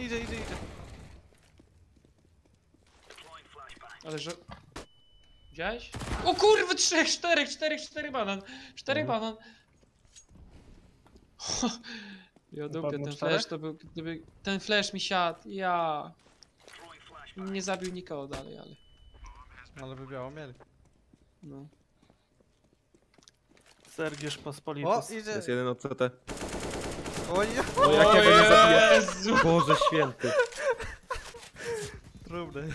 idzie, idzie, idzie. Ale że... Widziałeś? O kurwa, trzech, czterech, czterech, cztery banan. Cztery Mhm. banan. Ja dupie, ten flash to był, gdyby... Ten flash mi siadł, ja... Nie zabił nikogo dalej, ale... Ale by biało mieli. No. Sergiusz O, Pospolitus. idzie. Jest jeden od CT. Oj, No jak ja go nie! Boże święty. Trudny.